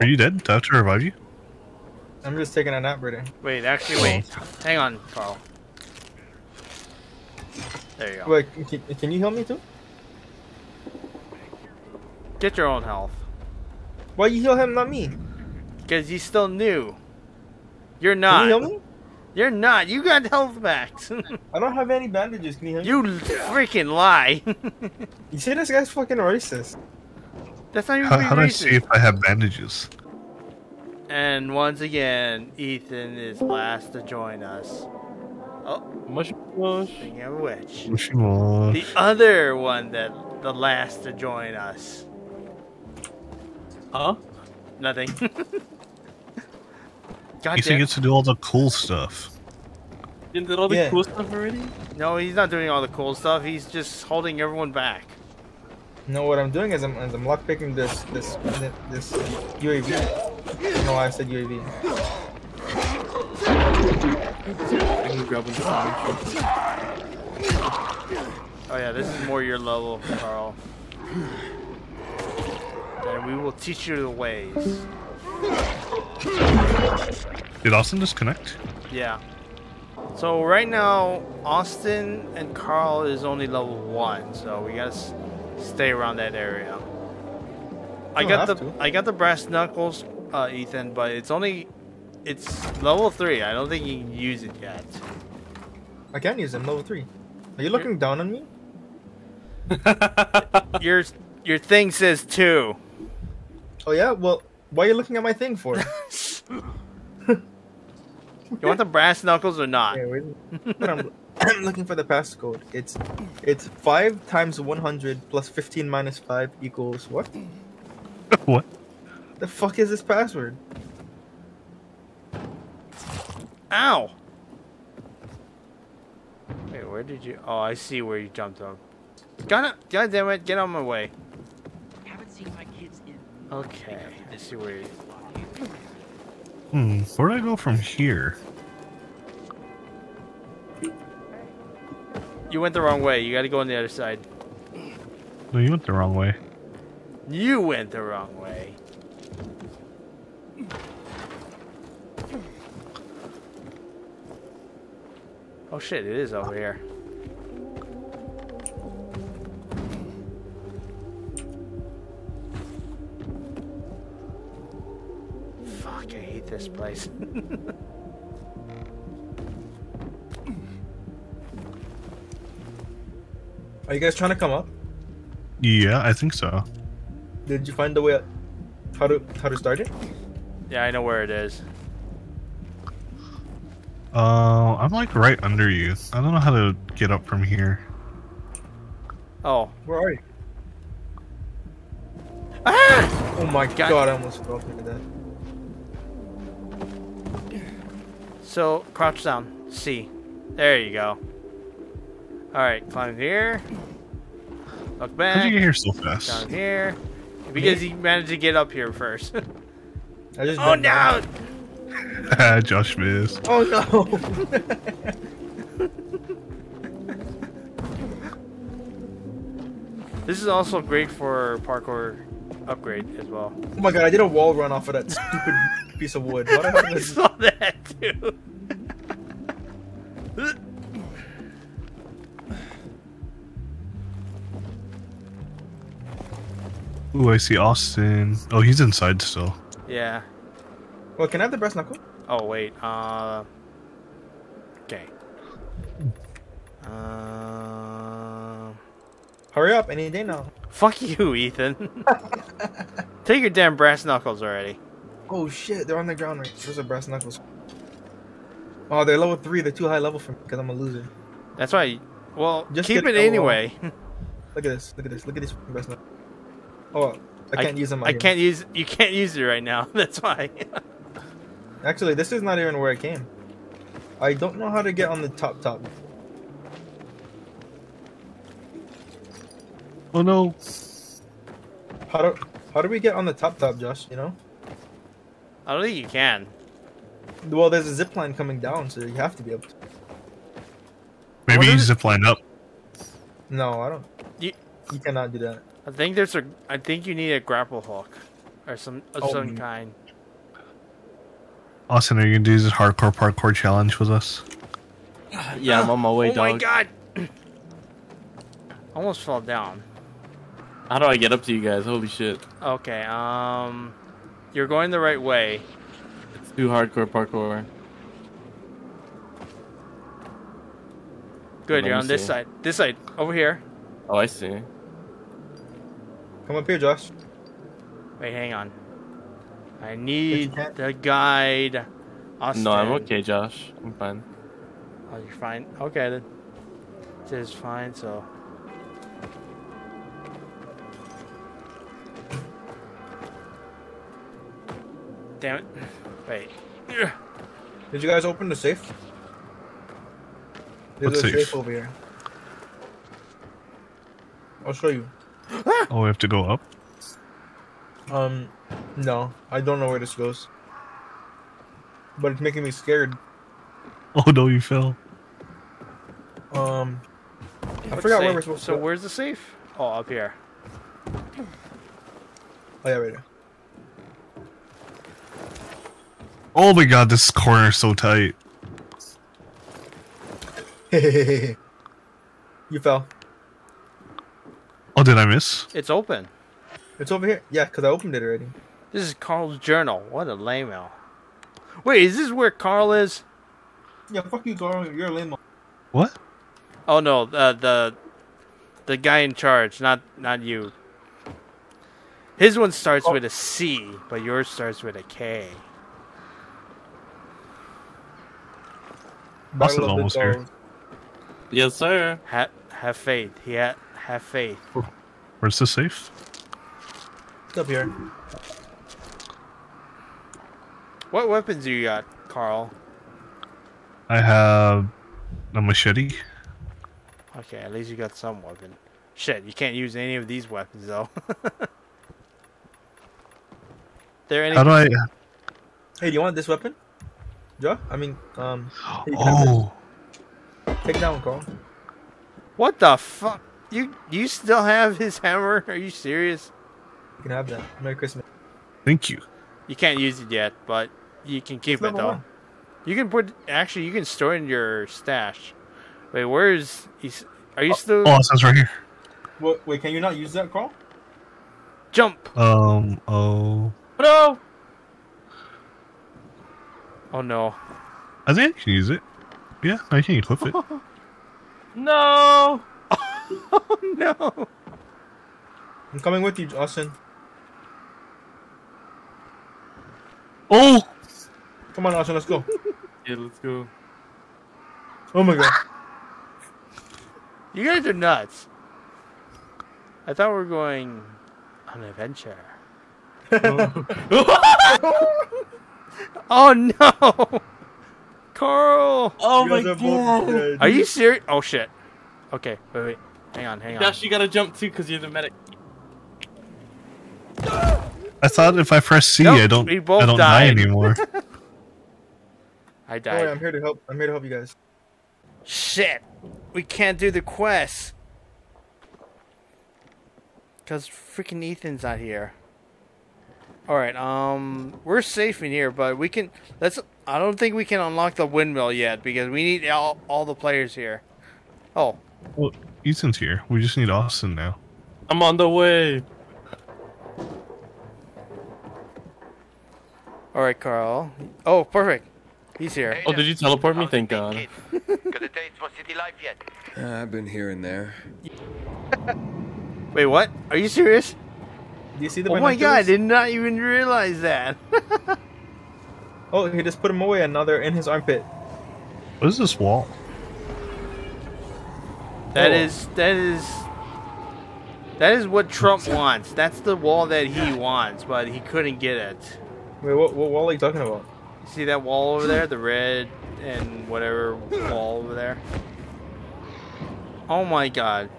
Are you dead? Do I have to revive you? I'm just taking a nap, brother. Wait, actually, oh. wait. Hang on, Carl. There you go. Wait, can, can you heal me too? Get your own health. Why you heal him, not me? Because he's still new. You're Can not. you heal me? You're not. You got health backs. I don't have any bandages. Can you heal me? you freaking lie. You see this guy's fucking racist. That's not even How, being how do I see if I have bandages? And once again, Ethan is last to join us. Oh, Mush, mush. speaking of which, Mushy mush. the other one that the last to join us. Huh? Nothing. God He damn. gets to do all the cool stuff. You did all the Yeah. cool stuff already? No, he's not doing all the cool stuff. He's just holding everyone back. No, what I'm doing is I'm, is I'm lockpicking this this this UAV. I don't know why I said UAV. I can grab one. Oh yeah, this is more your level, Carl. And we will teach you the ways. Did Austin disconnect? Yeah. So right now, Austin and Carl is only level one, so we gotta s- stay around that area. I got the to. I got the brass knuckles, uh, Ethan, but it's only it's level three. I don't think you can use it yet. I can use it level three. Are you looking down on me? Your your thing says two. Oh yeah. Well, why are you looking at my thing for? You want the brass knuckles or not? Yeah, I'm, I'm looking for the passcode. It's it's five times one hundred plus fifteen minus five equals what? what? The fuck is this password? Ow! Wait, where did you? Oh, I see where you jumped up. God, God damn it! Get on my way. Haven't seen my kids in. Okay, I see where you. Hmm, where do I go from here? You went the wrong way. You got to go on the other side. No, you went the wrong way. You went the wrong way. Oh shit! It is over here. Fuck! I hate this place. Are you guys trying to come up? Yeah, I think so. Did you find the way? How to how to start it? yeah, I know where it is. Uh, I'm like right under you. I don't know how to get up from here. Oh. Where are you? Ah! Oh my God. god! I almost fell through that. So, crouch down. C. There you go. Alright, climb here. Look How'd you get here so fast? Down here. Because he managed to get up here first. I just oh jumped down. no! Josh missed. Oh no! This is also great for parkour upgrade as well. oh my god! I did a wall run off of that stupid piece of wood. What I happened? saw that too. Ooh, I see Austin. Oh, he's inside still. yeah. Well, can I have the brass knuckle? Oh wait. Uh. Okay. Uh. Hurry up! Any day now. Fuck you, Ethan. Take your damn brass knuckles already. Oh shit! They're on the ground right. Those are brass knuckles. Oh, they're level three. They're too high level for me because I'm a loser. That's why. Well, Just keep it it anyway. Look at this. Look at this. Look at this brass knuckle. Oh, I can't use them. I can't use. You can't use it right now. That's why. Actually, this is not even where I came. I don't know how to get on the top top. Oh no. How do how do we get on the top top, Josh? You know? I don't think you can. Well, there's a zip line coming down, so you have to be able to. Maybe What you is zip line up. No, I don't. You- You cannot do that. I think there's a. I think you need a grapple hook, or some of Oh, some kind. Austin, are you gonna do this hardcore parkour challenge with us? Yeah, I'm on my way, oh dog. my god! Almost fell down. How do I get up to you guys? Holy shit. Okay, um, you're going the right way. It's too hardcore parkour. Good, Let you're me on this side. This side, over here. Oh, I see. Come up here, Josh. Wait, hang on. I need the guide. Austin. No, I'm okay, Josh. I'm fine. Oh, you're fine. Okay then. This is fine. So. Damn it! Wait. Did you guys open the safe? There's What a safe? safe over here. I'll show you. Oh, we have to go up. Um, no, I don't know where this goes. But it's making me scared. Oh no, you fell. Um, I What forgot where we're supposed So to. where's the safe? Oh, up here. Oh yeah, right Oh my god, this corner's so tight. there. you fell. Oh, did I miss? It's open. It's over here. Yeah, because I opened it already. This is Carl's journal. What a lame Wait, is this where Carl is? Yeah, fuck you, Carl. You're a lame. What? Oh no, uh, the the guy in charge, not not you. His one starts Oh. with a C, but yours starts with a K. Austin's Bottle almost here. Yes, sir. Ha- have faith. He ha- have faith. Where's the safe? It's up here. What weapons do you got, Carl? I have a machete. Okay, at least you got some weapon. Shit, you can't use any of these weapons though. there any? How do I? Hey, do you want this weapon? Yeah, I mean, um, you can have Oh, it. take that one, Carl. What the fuck? You you still have his hammer? Are you serious? You can have that. Merry Christmas. thank you. You can't use it yet, but you can keep it though. one. You can put actually you can store it in your stash. Wait, where's he's are you still Oh, it says right here. Wait, wait, can you not use that, Carl? jump? Um. Oh. No! Oh no. I think I can use it. Yeah, I can equip it. No! Oh no. I'm coming with you, Austin. Oh. Come on, Austin, let's go. Yeah, let's go. Oh my god. You guys are nuts. I thought we were going on an adventure. Oh no. Carl. Oh my guys are both god! Are you serious? Oh shit. Okay, wait, wait. Hang on, hang on. Josh, you gotta jump too because you're the medic. I thought if I press C, Nope, I don't. we both I don't die anymore. I Don't worry, died. I'm here to help. I'm here to help you guys. Shit. We can't do the quest. Cause freaking Ethan's not here. Alright, um we're safe in here, but we can let's I don't think we can unlock the windmill yet because we need all, all the players here. Oh, well, Ethan's here. We just need Austin now. I'm on the way. alright, Carl. Oh, perfect. He's here. Oh, did you teleport me? Thank God. Got a date for city life yet? Uh, I've been here and there. Wait, what? Are you serious? Do you see the Oh my god, I did not even realize that. Oh, he just put him away Another in his armpit. What is this wall? That Oh. is that is that is what Trump wants. That's the wall that he wants, but he couldn't get it. Wait, what, what wall are you talking about? See that wall over there, the red and whatever wall over there. Oh my god.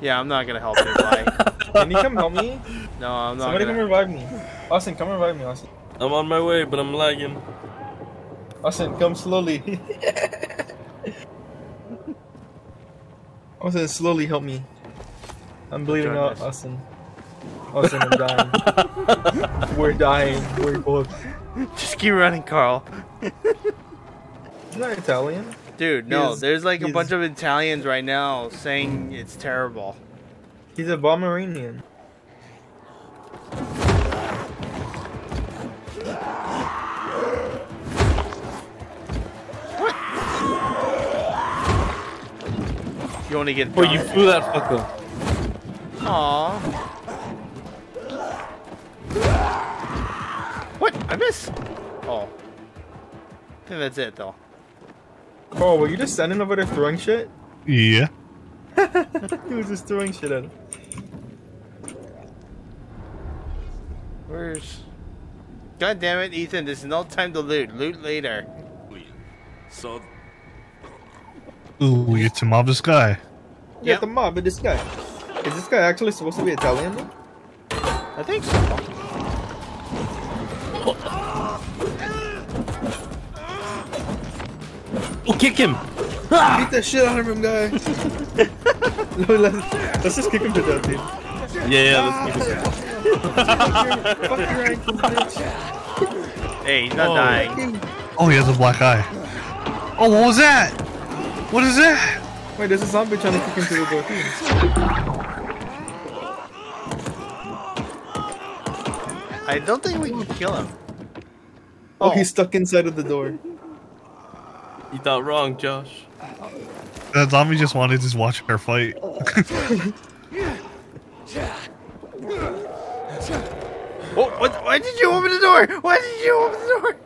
Yeah, I'm not gonna help you. Bye. Can you come help me? No, I'm not Somebody come gonna. revive me. Austin, come revive me, Austin. I'm on my way, but I'm lagging. Austin, come slowly. Austin, slowly help me. I'm bleeding out. Austin. Austin, I'm dying. We're dying. We're both. Just keep running, Carl. He's not Italian. Dude, no, He's- there's like a bunch of Italians right now saying it's terrible. He's a Pomeranian. You want to get Boy, you drunk? flew that fucker. Aw. What? I missed. Oh. I think that's it, though. Oh, were you just standing over there throwing shit? Yeah. He was just throwing shit at him. Where's... God damn it, Ethan, this is no time to loot. Loot later. So Ooh, we get to mob this guy. Yeah, Yep. the mob, but this guy. Is this guy actually supposed to be Italian? though? I think so. Oh, kick him! Beat the shit out of him, guy. no, let's, let's just kick him to death, dude. Yeah, yeah, let's kick him. Fuck your ankles, bitch. Hey, he's not Oh. dying. Oh, he has a black eye. Oh, what was that? What is that? Wait, there's a zombie trying to kick him through the door, too. I don't think we can kill him. Oh, he's oh. stuck inside of the door. You thought wrong, Josh. That zombie just wanted to just watch her fight. Oh, what, why did you open the door? Why did you open the door?